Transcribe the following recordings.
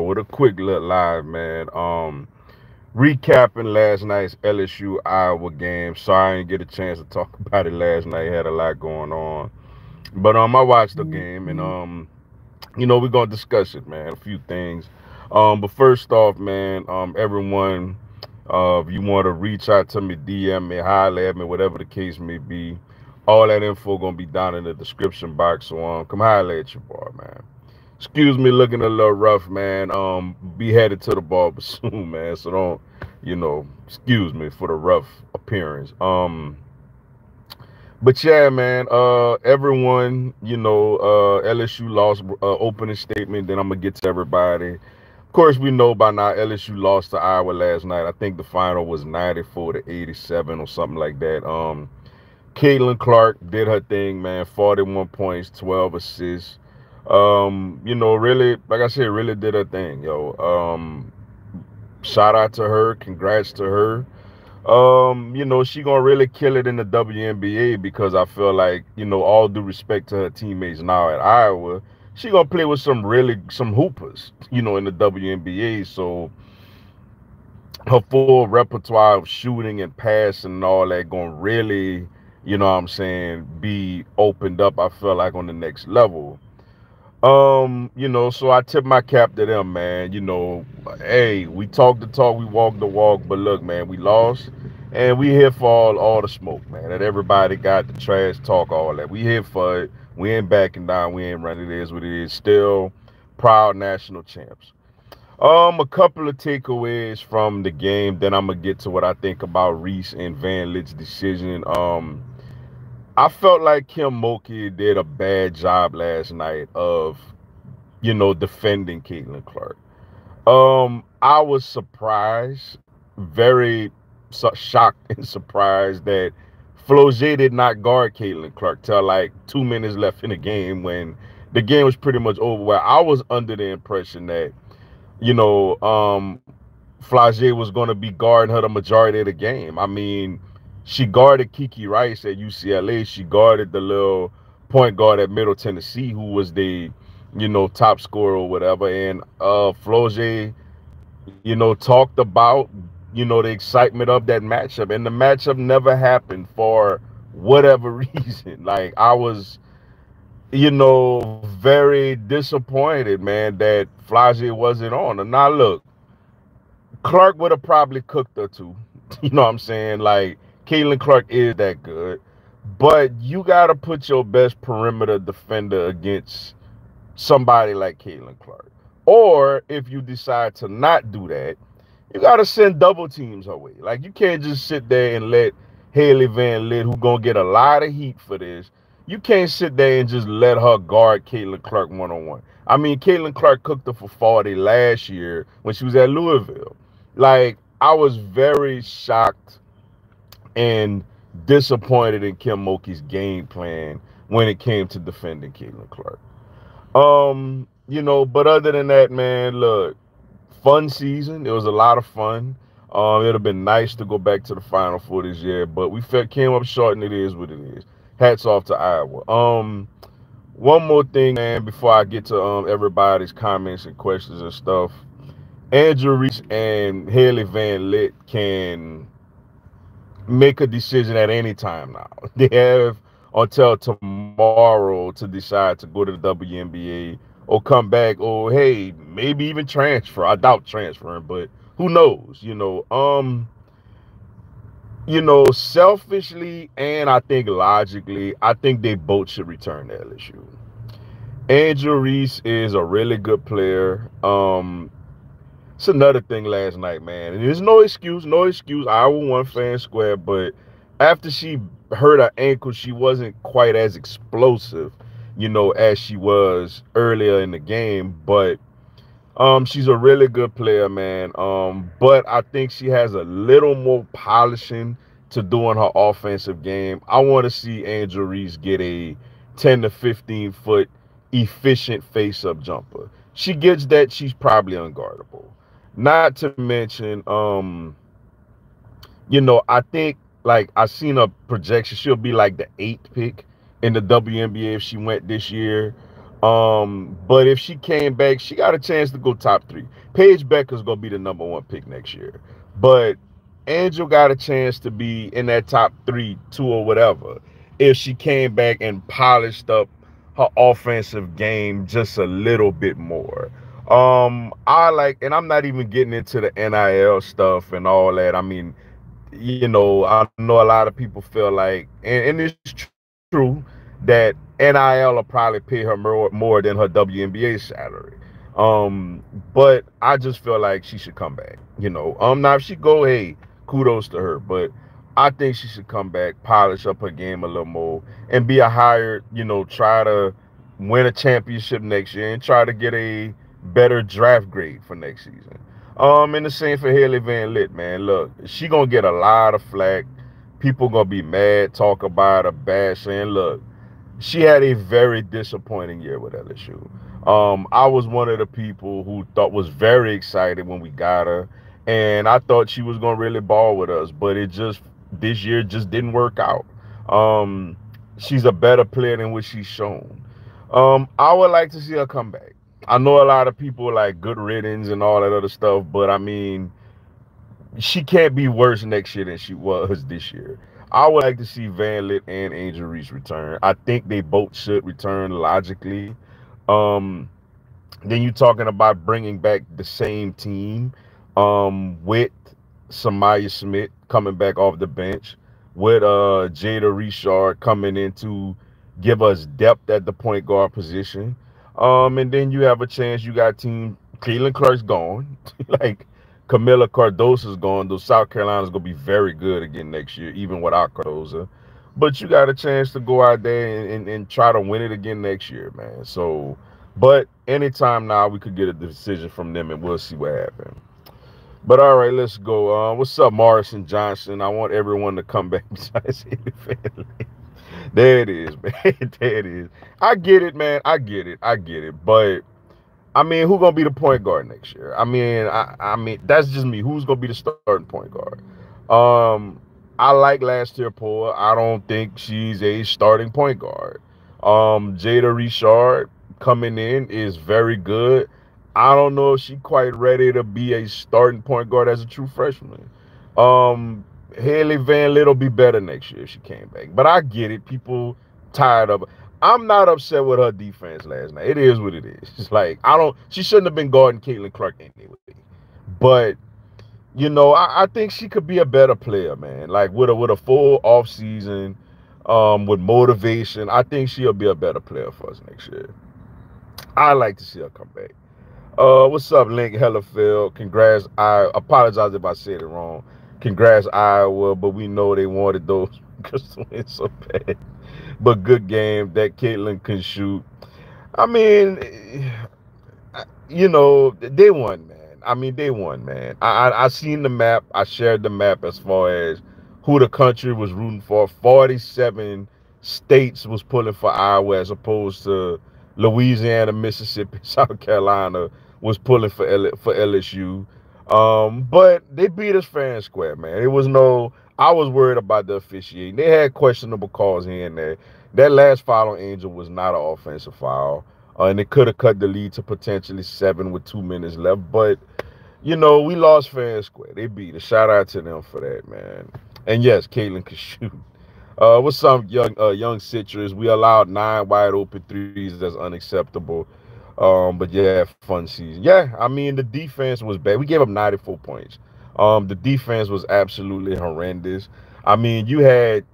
with a quick look live, man. Um, recapping last night's LSU Iowa game. Sorry I didn't get a chance to talk about it last night. Had a lot going on, but um, I watched the game and um, you know we're gonna discuss it, man. A few things. Um, but first off, man, um, everyone, uh, if you want to reach out to me, DM me, holler at me, whatever the case may be. All that info gonna be down in the description box. So um, come holler at your boy, man excuse me looking a little rough, man. Um, be headed to the barber soon, man. So don't, you know, excuse me for the rough appearance. Um, but yeah, man. Uh, everyone, you know, uh, LSU lost uh, opening statement. Then I'm gonna get to everybody. Of course, we know by now LSU lost to Iowa last night. I think the final was 94 to 87 or something like that. Um, Caitlin Clark did her thing, man. 41 points, 12 assists um, you know, really, like I said, really did a thing, yo. Um, shout out to her, congrats to her. Um, you know, she gonna really kill it in the WNBA because I feel like, you know, all due respect to her teammates now at Iowa, she gonna play with some really some hoopers, you know, in the WNBA. So her full repertoire of shooting and passing and all that gonna really, you know what I'm saying, be opened up, I feel like on the next level. Um, you know, so I tip my cap to them, man. You know, hey, we talk the talk, we walk the walk, but look, man, we lost, and we here for all, all the smoke, man. And everybody got the trash talk, all that. We here for it. We ain't backing down. We ain't running. It is what it is. Still proud national champs. Um, a couple of takeaways from the game. Then I'm gonna get to what I think about Reese and Van Lith's decision. Um I felt like Kim Mulkey did a bad job last night of, you know, defending Caitlin Clark. Um, I was surprised, very shocked and surprised that Flau'jae did not guard Caitlin Clark till like two minutes left in the game when the game was pretty much over. Where I was under the impression that, you know, um, Flau'jae was going to be guarding her the majority of the game. I mean, she guarded Kiki Rice at UCLA. She guarded the little point guard at Middle Tennessee, who was the, you know, top scorer or whatever. And uh Flau'jae, you know, talked about, you know, the excitement of that matchup. And the matchup never happened for whatever reason. Like I was, you know, very disappointed, man, that Flau'jae wasn't on. And now look, Clark would have probably cooked her too. You know what I'm saying? Like Caitlin Clark is that good, but you got to put your best perimeter defender against somebody like Caitlin Clark. Or if you decide to not do that, you got to send double teams her way. Like you can't just sit there and let Hailey Van Lith, who gonna get a lot of heat for this, you can't sit there and just let her guard Caitlin Clark one on one. I mean, Caitlin Clark cooked her for 40 last year when she was at Louisville. Like, I was very shocked and disappointed in Kim Mulkey's game plan when it came to defending Caitlin Clark. Um, you know, but other than that, man, look, fun season. It was a lot of fun. Um, it'd have been nice to go back to the final four this year, but we felt, came up short, and it is what it is. Hats off to Iowa. Um, one more thing, man, before I get to um everybody's comments and questions and stuff. Andrew Reese and Hailey Van Lith can make a decision at any time now. They have until tomorrow to decide to go to the WNBA or come back or hey, maybe even transfer. I doubt transferring, but who knows, you know. Um you know, selfishly and I think logically, I think they both should return to LSU. Angel Reese is a really good player. Um, it's another thing last night, man. And there's no excuse, no excuse. Iowa won fan square, but after she hurt her ankle, she wasn't quite as explosive, you know, as she was earlier in the game. But um, she's a really good player, man. Um, but I think she has a little more polishing to do in her offensive game. I want to see Angel Reese get a 10 to 15 foot efficient face up jumper. She gets that, she's probably unguardable. Not to mention, um, you know, I think like I seen a projection. She'll be like the eighth pick in the WNBA if she went this year. Um, but if she came back, she got a chance to go top three. Paige Bueckers gonna be the number one pick next year. But Angel got a chance to be in that top three, two, or whatever, if she came back and polished up her offensive game just a little bit more. Um, I like, and I'm not even getting into the NIL stuff and all that. I mean, you know, I know a lot of people feel like, and, and it's true that NIL will probably pay her more, more than her WNBA salary. Um, but I just feel like she should come back. You know, um, now if she go, hey, kudos to her. But I think she should come back, polish up her game a little more, and be a higher, you know, try to win a championship next year and try to get a better draft grade for next season. Um, and the same for Hailey Van Lith, man. Look, she gonna get a lot of flack. People gonna be mad, talk about her, bad, saying, look, she had a very disappointing year with LSU. Um, I was one of the people who thought was very excited when we got her, and I thought she was gonna really ball with us, but it just this year just didn't work out. Um, she's a better player than what she's shown. Um, I would like to see her come back. I know a lot of people like good riddance and all that other stuff, but I mean, she can't be worse next year than she was this year. I would like to see Van Lith and Angel Reese return. I think they both should return logically. Um, then you're talking about bringing back the same team um, with Sa'Myah Smith coming back off the bench, with uh, Jada Richard coming in to give us depth at the point guard position. Um, and then you have a chance. You got team Caitlin Clark's gone, like Kamilla Cardoso's gone. Though South Carolina's gonna be very good again next year, even without Cardoso but you got a chance to go out there and, and, and, try to win it again next year, man. So, but anytime now we could get a decision from them and we'll see what happens. But all right, let's go. Uh, what's up, Morrison Johnson? I want everyone to come back besides family. There it is, man. there it is. I get it, man. I get it. I get it. But I mean, who gonna be the point guard next year? I mean, I, I mean, that's just me. Who's gonna be the starting point guard? Um, I like Last-Tear Poa. I don't think she's a starting point guard. Um, Jada Richard coming in is very good. I don't know if she quite ready to be a starting point guard as a true freshman. Um, Hailey Van Lith will be better next year if she came back. But I get it. People tired of it. I'm not upset with her defense last night. It is what it is. It's like I don't. She shouldn't have been guarding Caitlin Clark anyway. But you know, I, I, think she could be a better player, man. Like with a with a full off season, um, with motivation, I think she'll be a better player for us next year. I like to see her come back. Uh, what's up, Link Hellerfield? Congrats. I apologize if I said it wrong. Congrats, Iowa, but we know they wanted those because to win so bad. But good game that Caitlin can shoot. I mean, eh, you know, they won, man. I mean, they won, man. I, I I seen the map. I shared the map as far as who the country was rooting for. Forty-seven states was pulling for Iowa, as opposed to Louisiana, Mississippi, South Carolina was pulling for L for LSU. Um, but they beat us fair and square, man. It was no. I was worried about the officiating. They had questionable calls here and there. That last foul on Angel was not an offensive foul. Uh, and it could have cut the lead to potentially seven with two minutes left. But, you know, we lost fair square. They beat us. Shout out to them for that, man. And yes, Caitlin can shoot. Uh, what's some young uh, young citrus? We allowed nine wide open threes. That's unacceptable. Um, but yeah, fun season. Yeah, I mean the defense was bad. We gave up 94 points. Um, the defense was absolutely horrendous. I mean, you had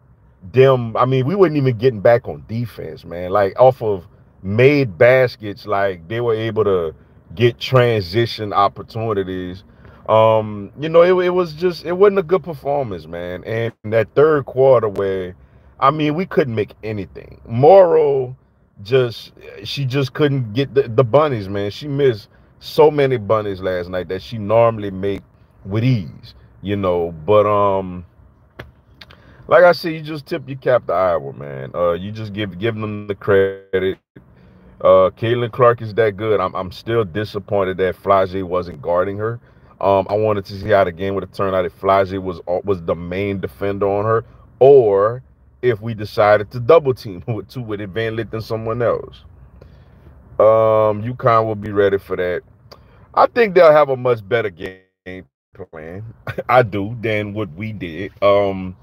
them. I mean, we weren't even getting back on defense, man. Like off of made baskets like they were able to get transition opportunities um you know it, it was just it wasn't a good performance man and that third quarter where i mean we couldn't make anything Morrow just she just couldn't get the, the bunnies man she missed so many bunnies last night that she normally make with ease you know but um like I said, you just tip your cap to Iowa, man. Uh, you just give give them the credit. Uh, Caitlin Clark is that good. I'm I'm still disappointed that Flau'jae wasn't guarding her. Um, I wanted to see how the game would have turned out if Flau'jae was was the main defender on her, or if we decided to double team with two with Van Lith and someone else. Um, UConn will be ready for that. I think they'll have a much better game plan. I do than what we did. Um,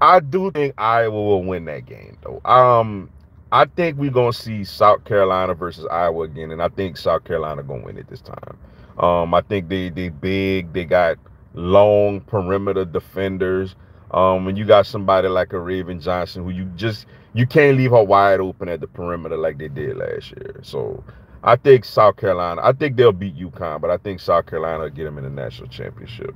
I do think Iowa will win that game though. Um, I think we're gonna see South Carolina versus Iowa again, and I think South Carolina gonna win it this time. Um, I think they they big, they got long perimeter defenders. Um, when you got somebody like a Raven Johnson who you just you can't leave her wide open at the perimeter like they did last year. So I think South Carolina, I think they'll beat UConn, but I think South Carolina will get them in the national championship.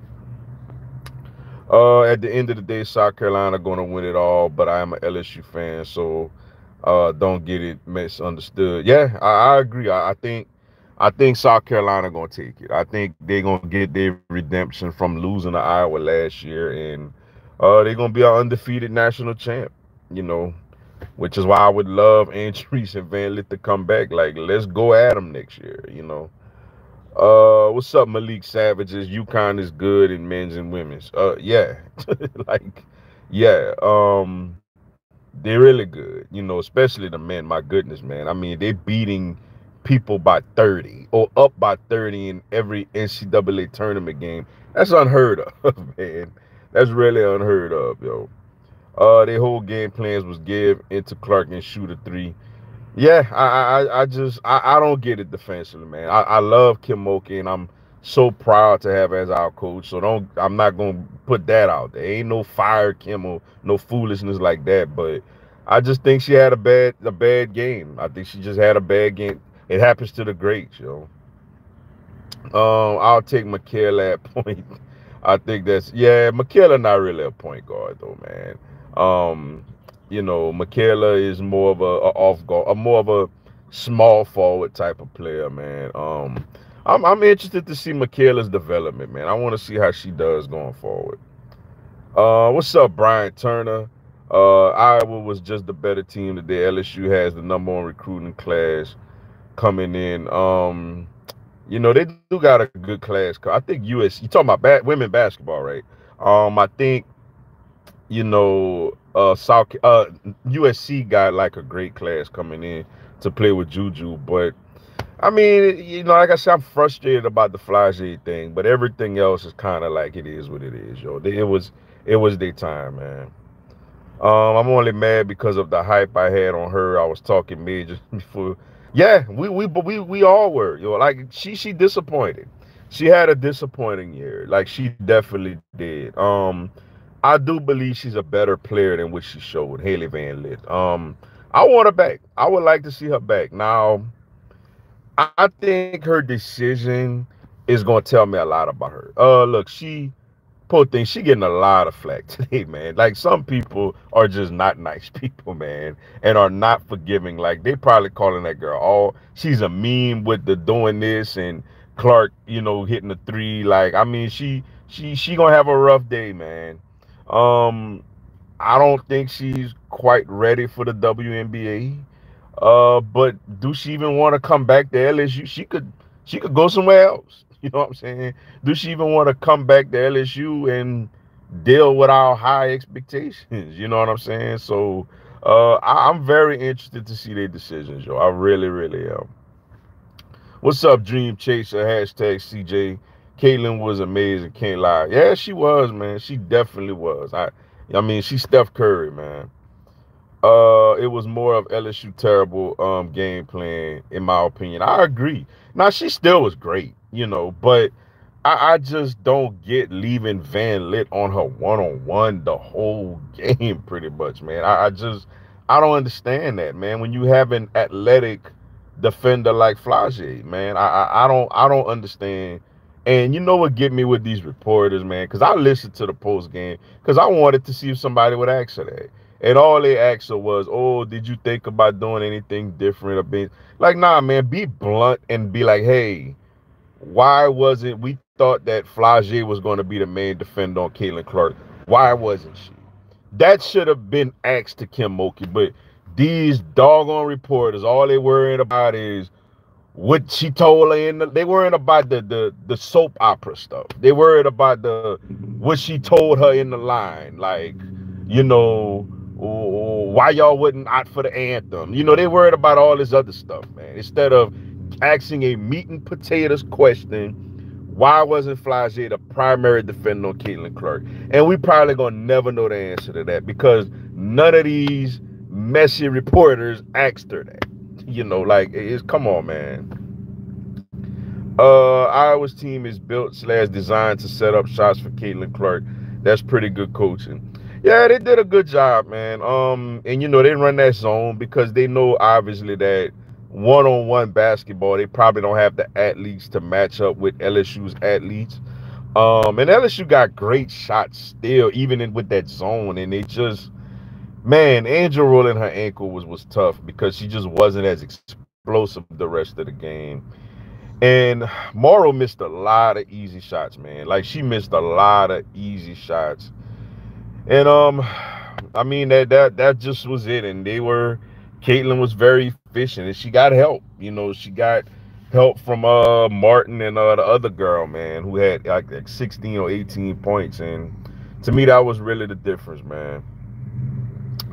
Uh, at the end of the day, South Carolina going to win it all, but I am an LSU fan, so uh, don't get it misunderstood. Yeah, I, I agree. I, I, think I think South Carolina going to take it. I think they're going to get their redemption from losing to Iowa last year, and uh, they're to be our undefeated national champ. You know, which is why I would love Andrees and Van Lith to come back. Like, let's go at them next year, you know. Uh, what's up, Malik Savages? UConn is good in men's and women's. Uh, yeah, like, yeah. Um, they're really good, you know, especially the men. My goodness, man. I mean, they're beating people by 30 or up by 30 in every NCAA tournament game. That's unheard of, man. That's really unheard of, yo. Uh, their whole game plans was give into Clark and shoot a three. Yeah, I I, I just I, I don't get it defensively, man. I, I love Kim Mulkey and I'm so proud to have as our coach. So don't I'm not gonna put that out there. Ain't no fire Kim or no foolishness like that. But I just think she had a bad a bad game. I think she just had a bad game. It happens to the greats, yo. Um, I'll take Mikaylah at point. I think that's yeah, Mikaylah not really a point guard though, man. Um, you know, Mikaylah is more of a, a off guard, a more of a small forward type of player, man. Um, I'm I'm interested to see Mikaylah's development, man. I want to see how she does going forward. Uh, what's up, Brian Turner? Uh, Iowa was just the better team today. LSU has the number one recruiting class coming in. Um, you know, they do got a good class. I think US, you talking about women basketball, right? Um, I think you know, uh, South uh, USC got like a great class coming in to play with Juju, but I mean, you know, like I said, I'm frustrated about the Flau'jae thing, but everything else is kind of like it is what it is, yo. It was it was their time, man. Um, I'm only mad because of the hype I had on her. I was talking major before. Yeah, we we we we all were, You know, Like she she disappointed. She had a disappointing year. Like she definitely did. Um, I do believe she's a better player than what she showed, Hailey Van Lith. Um, I want her back. I would like to see her back. Now, I think her decision is going to tell me a lot about her. Uh, look, she, poor thing, she getting a lot of flack today, man. Like some people are just not nice people, man, and are not forgiving. Like they probably calling that girl, oh, she's a meme with the doing this and Clark, you know, hitting the three. Like, I mean, she she she gonna have a rough day, man. Um, I don't think she's quite ready for the WNBA. Uh, but do she even want to come back to LSU? She could she could go somewhere else. You know what I'm saying? Do she even want to come back to LSU and deal with our high expectations? You know what I'm saying? So uh, I, am very interested to see their decisions, yo. I really, really am. What's up, Dream Chaser? Hashtag CJ. Caitlin was amazing. Can't lie. Yeah, she was, man. She definitely was. I, I mean, she's Steph Curry, man. Uh, it was more of LSU terrible um game plan, in my opinion. I agree. Now she still was great, you know, but I, I just don't get leaving Van Lith on her one on one the whole game, pretty much, man. I, I just I don't understand that, man. When you have an athletic defender like Flau'jae, man, I, I I don't I don't understand and you know what get me with these reporters, man? Because I listened to the post game because I wanted to see if somebody would answer that. And all they asked her was, "Oh, did you think about doing anything different?" Or being like, "Nah, man, be blunt and be like, hey, why wasn't we thought that Flau'jae was going to be the main defender on Caitlin Clark? Why wasn't she? That should have been asked to Kim Mulkey, but these doggone reporters, all they worrying about is what she told her in the, they weren't about the, the the soap opera stuff. They worried about the what she told her in the line. Like, you know, why y'all wouldn't opt for the anthem? You know, they worried about all this other stuff, man. Instead of asking a meat and potatoes question, why wasn't Flau'jae the primary defender on Caitlin Clark? And we probably gonna never know the answer to that because none of these messy reporters asked her that. You know, like it's come on, man. Uh, Iowa's team is built slash designed to set up shots for Caitlin Clark. That's pretty good coaching. Yeah, they did a good job, man. Um, and you know they run that zone because they know obviously that one-on-one basketball they probably don't have the athletes to match up with LSU's athletes. Um, and LSU got great shots still, even in, with that zone, and they just, man, Angel rolling her ankle was was tough because she just wasn't as explosive the rest of the game. And Morrow missed a lot of easy shots, man. Like she missed a lot of easy shots. And um, I mean that that that just was it. And they were Caitlin was very efficient and she got help. You know, she got help from uh Martin and uh the other girl, man, who had like, like 16 or 18 points. And to me, that was really the difference, man.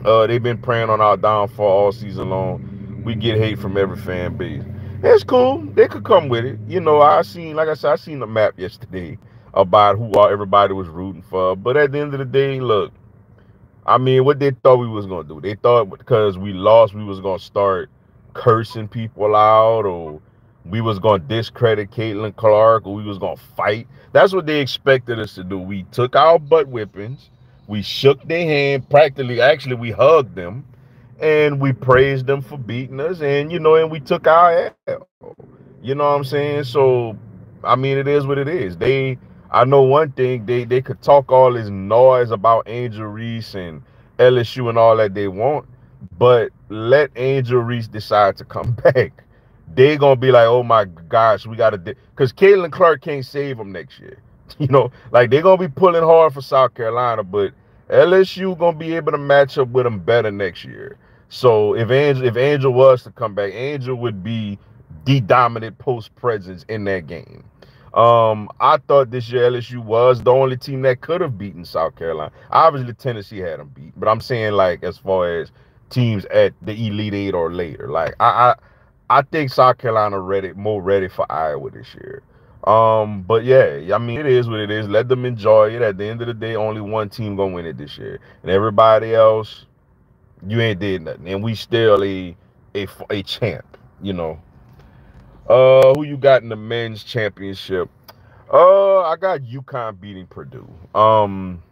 Uh they've been praying on our downfall all season long. We get hate from every fan base it's cool. They could come with it. You know, I seen, like I said, I seen the map yesterday about who all everybody was rooting for. But at the end of the day, look, I mean, what they thought we was gonna do? They thought because we lost, we was gonna start cursing people out, or we was gonna discredit Caitlin Clark, or we was gonna fight. That's what they expected us to do. We took our butt whippings, we shook their hand, practically, actually, we hugged them and we praised them for beating us and you know and we took our L. You know what I'm saying? So I mean it is what it is. They I know one thing, they they could talk all this noise about Angel Reese and LSU and all that they want, but let Angel Reese decide to come back. They gonna be like, oh my gosh, we gotta because Caitlin Clark can't save them next year. You know, like they're gonna be pulling hard for South Carolina, but LSU gonna be able to match up with them better next year. So if Angel if Angel was to come back, Angel would be the dominant post presence in that game. Um, I thought this year LSU was the only team that could have beaten South Carolina. Obviously, Tennessee had them beat, but I'm saying like as far as teams at the Elite Eight or later, like I I, I think South Carolina ready more ready for Iowa this year. Um, but yeah, I mean it is what it is. Let them enjoy it. At the end of the day, only one team gonna win it this year, and everybody else you ain't did nothing, and we still a a a champ. You know. Uh, who you got in the men's championship? Uh, I got UConn beating Purdue. Um,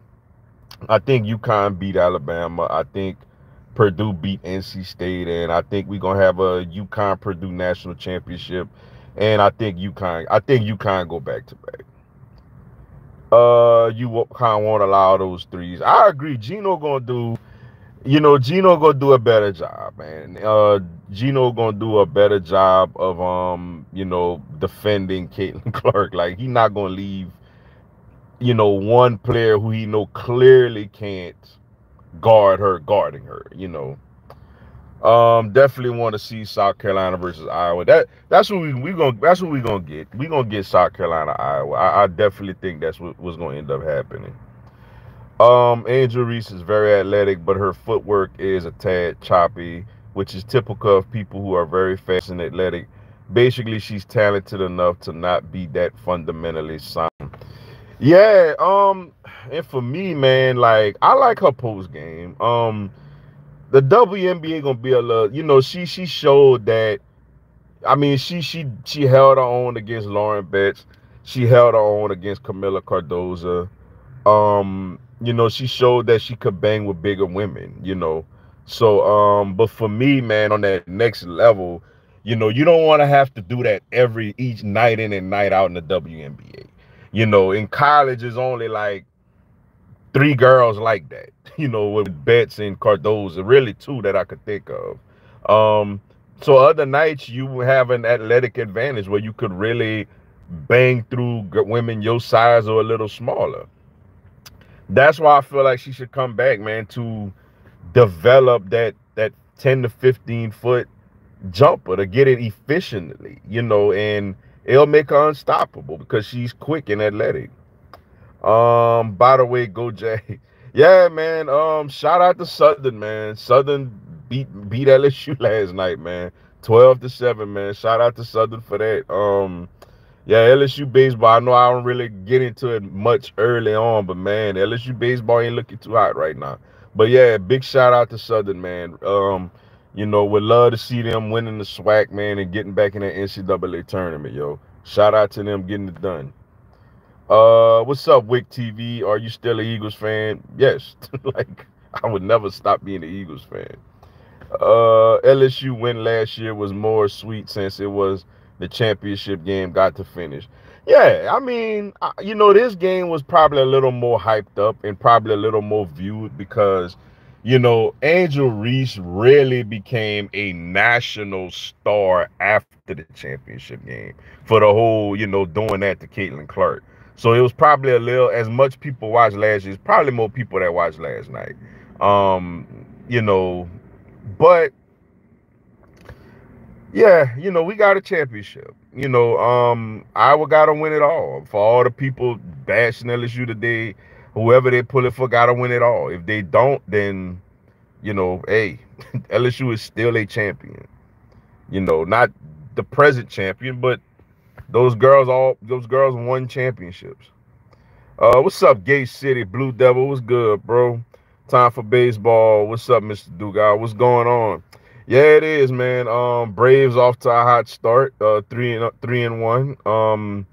I think UConn beat Alabama. I think Purdue beat NC State, and I think we're gonna have a UConn Purdue national championship. And I think UConn, I think UConn go back to back. Uh, you of won't allow those threes. I agree. Gino gonna do you know, Gino gonna do a better job, man. Uh, Gino gonna do a better job of um, you know, defending Caitlin Clark. Like he not gonna leave, you know, one player who he know clearly can't guard her, guarding her. You know, um, definitely want to see South Carolina versus Iowa. That that's what we we gonna that's what we gonna get. We gonna get South Carolina Iowa. I, I definitely think that's what was gonna end up happening. Um, Angel Reese is very athletic, but her footwork is a tad choppy, which is typical of people who are very fast and athletic. Basically, she's talented enough to not be that fundamentally sound. Yeah, um, and for me, man, like I like her post game. Um, the WNBA gonna be a little, you know, she she showed that. I mean, she she she held her own against Lauren Betts. She held her own against Kamilla Cardoso. Um, you know, she showed that she could bang with bigger women, you know. So, um, but for me, man, on that next level, you know, you don't want to have to do that every each night in and night out in the WNBA. You know, in college is only like three girls like that, you know, with Betts and Cardoso, really two that I could think of. Um, so other nights you have an athletic advantage where you could really bang through women your size or a little smaller that's why I feel like she should come back, man, to develop that that 10 to 15 foot jumper to get it efficiently, you know, and it'll make her unstoppable because she's quick and athletic. Um, by the way, go Jay. Yeah, man. Um, shout out to Southern, man. Southern beat beat LSU last night, man. 12 to 7, man. Shout out to Southern for that. Um, yeah, LSU baseball. I know I don't really get into it much early on, but man, LSU baseball ain't looking too hot right now. But yeah, big shout out to Southern, man. Um, you know, would love to see them winning the SWAC, man, and getting back in the NCAA tournament, yo. Shout out to them getting it done. Uh, what's up, Wick TV? Are you still a Eagles fan? Yes. like I would never stop being an Eagles fan. Uh, LSU win last year was more sweet since it was the championship game got to finish. Yeah, I mean, you know, this game was probably a little more hyped up and probably a little more viewed because, you know, Angel Reese really became a national star after the championship game for the whole, you know, doing that to Caitlin Clark. So it was probably a little as much people watched last year. Probably more people that watched last night. Um, you know, but yeah, you know, we got a championship. You know, um, Iowa got to win it all. For all the people bashing LSU today, whoever they pull it for got to win it all. If they don't, then, you know, hey, LSU is still a champion. You know, not the present champion, but those girls all those girls won championships. Uh, what's up, Gate City Blue Devil? What's good, bro? Time for baseball. What's up, Mr. Dugas? What's going on? Yeah, it is, man. Um, Braves off to a hot start. Uh, three and three and one. Um,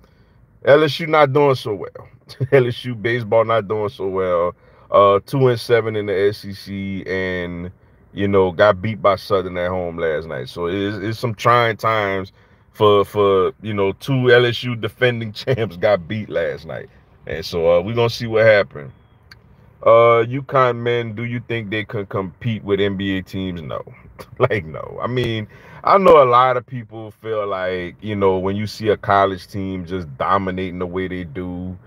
LSU not doing so well. LSU baseball not doing so well. Uh, two and seven in the SEC, and you know got beat by Southern at home last night. So it's, it's some trying times for for you know two LSU defending champs got beat last night, and so uh, we're gonna see what happened. Uh, UConn men, do you think they can compete with NBA teams? No. like, no. I mean, I know a lot of people feel like, you know, when you see a college team just dominating the way they do,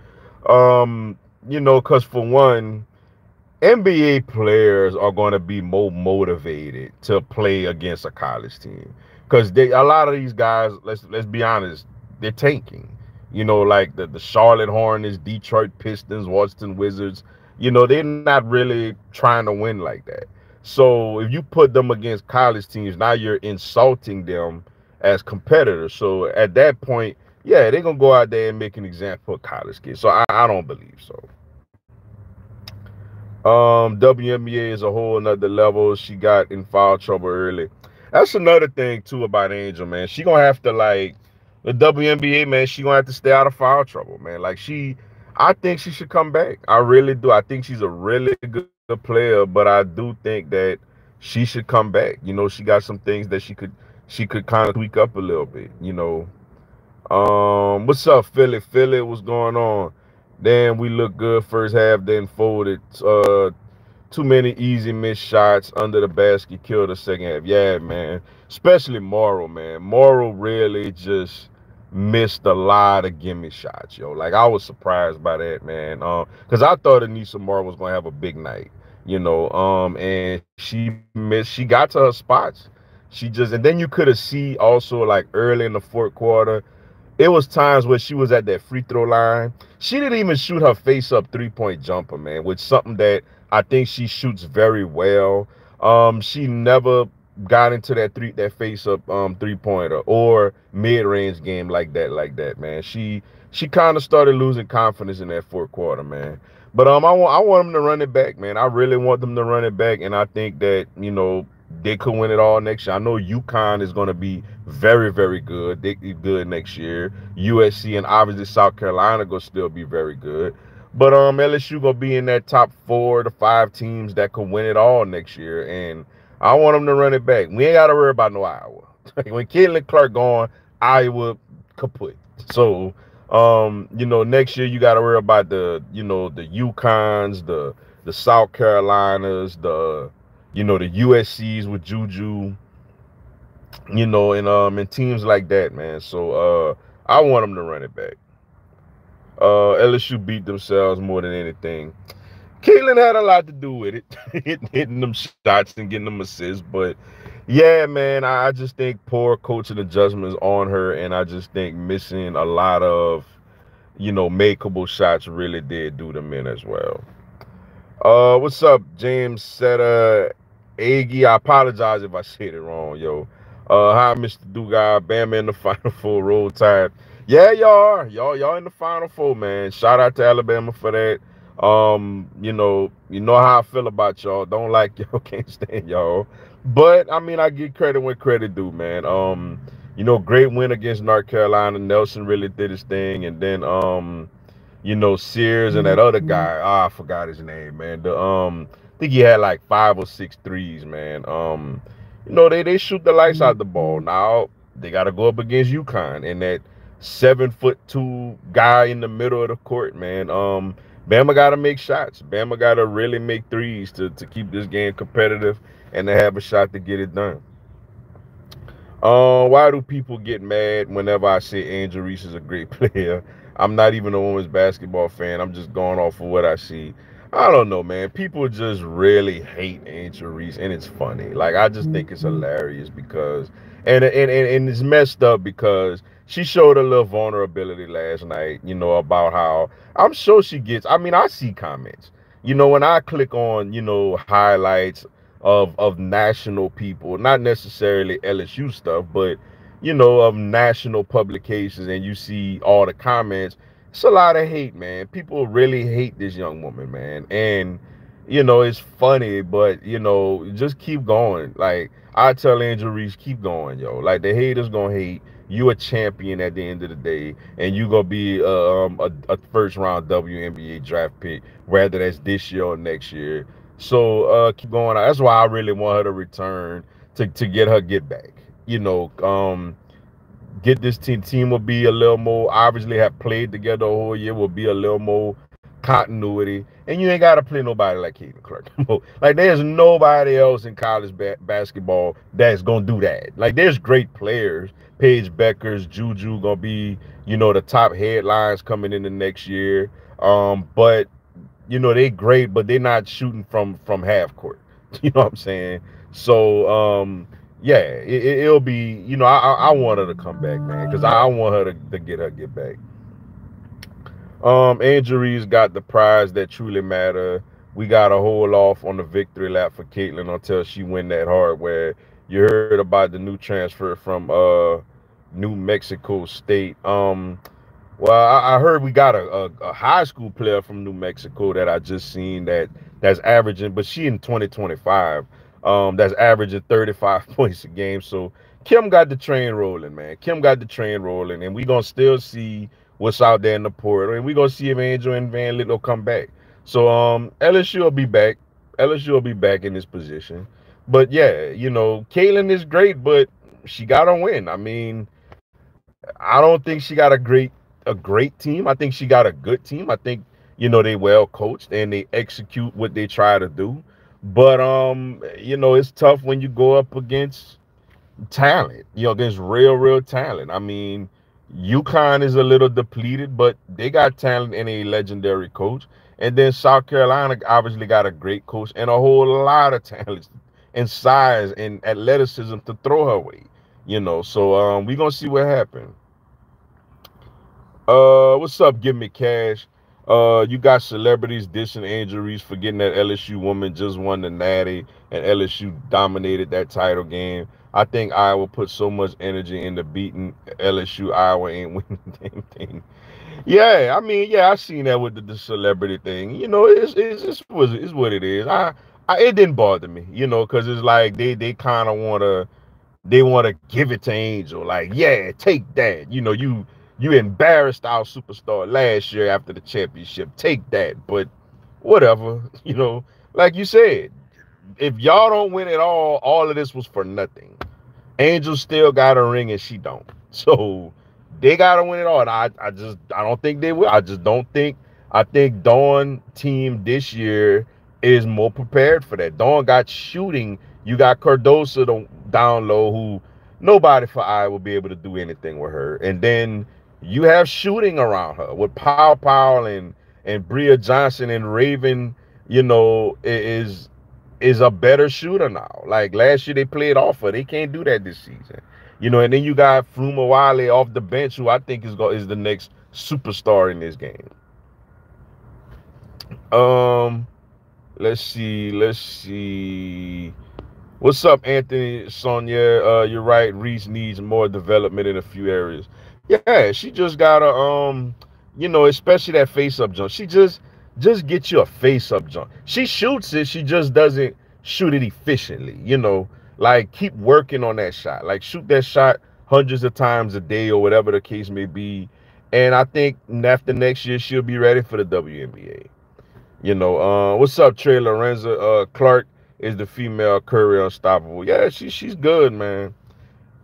um, you know, because for one, NBA players are going to be more motivated to play against a college team because they a lot of these guys. Let's let's be honest, they're tanking. You know, like the the Charlotte Hornets, Detroit Pistons, Washington Wizards you know, they're not really trying to win like that. So if you put them against college teams, now you're insulting them as competitors. So at that point, yeah, they're gonna go out there and make an example of college kids. So I, I don't believe so. Um, WNBA is a whole another level. She got in foul trouble early. That's another thing too about Angel, man. She gonna have to like the WNBA, man. She gonna have to stay out of foul trouble, man. Like she I think she should come back. I really do. I think she's a really good player, but I do think that she should come back. You know, she got some things that she could she could kind of tweak up a little bit. You know, um, what's up, Philly? Philly, what's going on? Then we look good first half, then folded. Uh, too many easy missed shots under the basket killed the second half. Yeah, man. Especially Morrow, man. Morrow really just missed a lot of gimme shots, yo. Like I was surprised by that, man. Um, because I thought Aneesah Morrow was gonna have a big night, you know. Um, and she missed. She got to her spots. She just and then you could have see also like early in the fourth quarter, it was times where she was at that free throw line. She didn't even shoot her face up three point jumper, man, which something that I think she shoots very well. Um, she never got into that three that face up um three pointer or mid range game like that like that man she she kind of started losing confidence in that fourth quarter man but um I want I want them to run it back man I really want them to run it back and I think that you know they could win it all next year I know UConn is going to be very very good they be good next year USC and obviously South Carolina going to still be very good but um LSU gonna be in that top four to five teams that could win it all next year and I want them to run it back. We ain't got to worry about no Iowa. when Caitlin Clark gone, Iowa kaput. So, um, you know, next year you got to worry about the, you know, the UConns, the the South Carolinas, the, you know, the USC's with Juju, you know, and um, and teams like that, man. So, uh, I want them to run it back. Uh, LSU beat themselves more than anything. Caitlin had a lot to do with it, hitting them shots and getting them assists. But yeah, man, I just think poor coaching adjustments on her, and I just think missing a lot of, you know, makeable shots really did do them in as well. Uh, what's up, James Seta Aggie? I apologize if I said it wrong, yo. Uh, hi, Mr. Dugas. Bama in the final four. Roll Tide. Yeah, y'all. Y'all, y'all in the final four, man. Shout out to Alabama for that. Um, you know, you know how I feel about y'all. Don't like y'all, can't stand y'all. But I mean, I give credit when credit due, man. Um, you know, great win against North Carolina. Nelson really did his thing, and then um, you know, Sears and that other mm-hmm. guy. Oh, I forgot his name, man. The um, I think he had like five or six threes, man. Um, you know, they they shoot the lights out the ball. Now they got to go up against UConn and that seven foot two guy in the middle of the court, man. Um, Bama got to make shots. Bama got to really make threes to to keep this game competitive and to have a shot to get it done. Uh, why do people get mad whenever I say Angel Reese is a great player? I'm not even a women's basketball fan. I'm just going off of what I see. I don't know, man. People just really hate Angel Reese, and it's funny. Like I just think it's mm-hmm. hilarious because, and and and, and it's messed up because she showed a little vulnerability last night. You know about how I'm sure she gets. I mean, I see comments. You know, when I click on you know highlights of of national people, not necessarily LSU stuff, but you know of national publications, and you see all the comments it's a lot of hate, man. People really hate this young woman, man. And you know, it's funny, but you know, just keep going. Like I tell Angel Reese, keep going, yo. Like the haters gonna hate. You a champion at the end of the day, and you gonna be uh, um, a, a first round WNBA draft pick, whether that's this year or next year. So uh, keep going. That's why I really want her to return to to get her get back. You know, um, get this team team will be a little more obviously have played together a whole year will be a little more continuity. And you ain't got to play nobody like Caitlin Clark like there's nobody else in college ba basketball that's gonna do that. Like there's great players. Paige Bueckers, Juju gonna be you know the top headlines coming in the next year. Um but you know they great but they're not shooting from from half court. You know what I'm saying? So um yeah, it, will be. You know, I I want her to come back, man, because I want her to, to get her get back. Um, injuries got the prize that truly matter. We got to hold off on the victory lap for Caitlin until she win that hardware. You heard about the new transfer from uh New Mexico State. Um, well, I, I heard we got a, a, a, high school player from New Mexico that I just seen that that's averaging, but she in 2025 um, that's averaging 35 points a game. So Kim got the train rolling, man. Kim got the train rolling, and we're gonna still see what's out there in the portal, and we're gonna see if Angel and Van Lith will come back. So um LSU will be back. LSU will be back in this position. But yeah, you know, Caitlin is great, but she gotta win. I mean, I don't think she got a great a great team. I think she got a good team. I think, you know, they well coached and they execute what they try to do. But um, you know, it's tough when you go up against talent, you know, against real, real talent. I mean, UConn is a little depleted, but they got talent and a legendary coach. And then South Carolina obviously got a great coach and a whole lot of talent and size and athleticism to throw her way. You know, so um, we're gonna see what happens. Uh, what's up? Give me cash. Uh, you got celebrities dissing Angel Reese for getting that LSU woman just won the Natty, and LSU dominated that title game. I think Iowa put so much energy into beating LSU. Iowa ain't winning the damn thing. Yeah, I mean, yeah, I seen that with the, the celebrity thing. You know, it's it's it's, it's what it is. I, I it didn't bother me, you know, because it's like they they kind of want to they want to give it to Angel, like, yeah, take that. You know, you you embarrassed our superstar last year after the championship. Take that. But whatever, you know, like you said, if y'all don't win it all, all of this was for nothing. Angel still got a ring and she don't. So they gotta win it all. And I, I just I don't think they will. I just don't think I think Dawn team this year is more prepared for that. Dawn got shooting. You got Cardoso down low who nobody for I will be able to do anything with her. And then you have shooting around her with Paopao and and Bria Johnson and Raven, you know, is is a better shooter now. Like last year they played off her. They can't do that this season. You know, and then you got Fulwiley off the bench, who I think is go is the next superstar in this game. Um let's see, let's see. What's up, Anthony Sonia? Uh, you're right. Reese needs more development in a few areas. Yeah, she just got a um, you know, especially that face up jump. She just just get you a face up jump. She shoots it, she just doesn't shoot it efficiently. You know, like keep working on that shot. Like shoot that shot hundreds of times a day or whatever the case may be. And I think after next year she'll be ready for the WNBA. You know, uh, what's up, Trey Lorenzo? Uh, Clark is the female Curry unstoppable. Yeah, she she's good, man.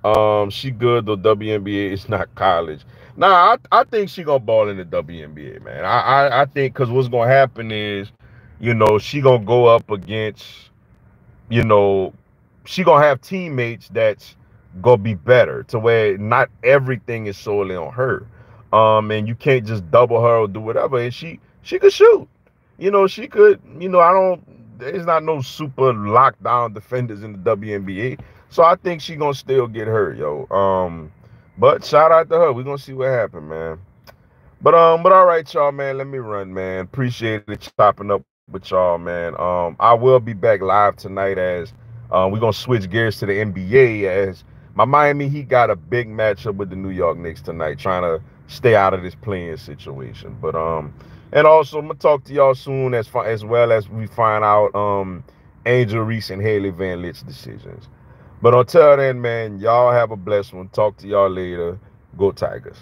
Um, she good though. WNBA is not college. Nah, I, I think she gonna ball in the WNBA, man. I I, I think because what's gonna happen is, you know, she gonna go up against, you know, she gonna have teammates that's gonna be better to where not everything is solely on her. Um, and you can't just double her or do whatever. And she she could shoot. You know, she could. You know, I don't. There's not no super lockdown defenders in the WNBA. So I think she gonna still get hurt, yo. Um, but shout out to her. We're gonna see what happens, man. But um, but all right, y'all, man. Let me run, man. Appreciate it chopping up with y'all, man. Um, I will be back live tonight as um we're gonna switch gears to the NBA as my Miami Heat got a big matchup with the New York Knicks tonight, trying to stay out of this playing situation. But um, and also I'm gonna talk to y'all soon as far as well as we find out um Angel Reese and Hailey Van Lith's decisions. But until then, man, y'all have a blessed one. Talk to y'all later. Go Tigers.